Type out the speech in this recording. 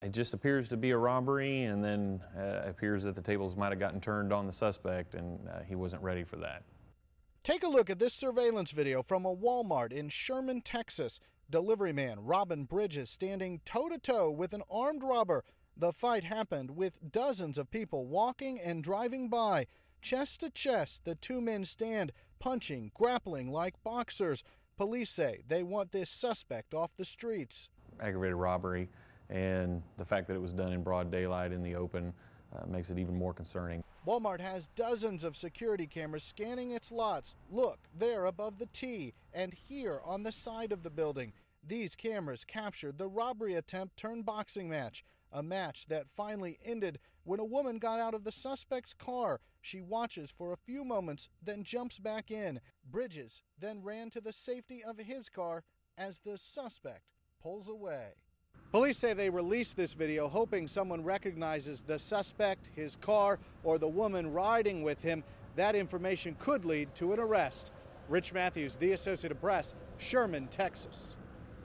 It just appears to be a robbery, and then uh, appears that the tables might have gotten turned on the suspect, and uh, he wasn't ready for that. Take a look at this surveillance video from a Walmart in Sherman, Texas. Delivery man Robin Bridges standing toe to toe with an armed robber. The fight happened with dozens of people walking and driving by. Chest to chest, the two men stand, punching, grappling like boxers. Police say they want this suspect off the streets. Aggravated robbery, and the fact that it was done in broad daylight in the open uh, makes it even more concerning. Walmart has dozens of security cameras scanning its lots. Look, there above the T, and here on the side of the building. These cameras captured the robbery attempt turned boxing match, a match that finally ended when a woman got out of the suspect's car. She watches for a few moments, then jumps back in. Bridges then ran to the safety of his car as the suspect pulls away. Police say they released this video hoping someone recognizes the suspect, his car, or the woman riding with him. That information could lead to an arrest. Rich Matthews, The Associated Press, Sherman, Texas.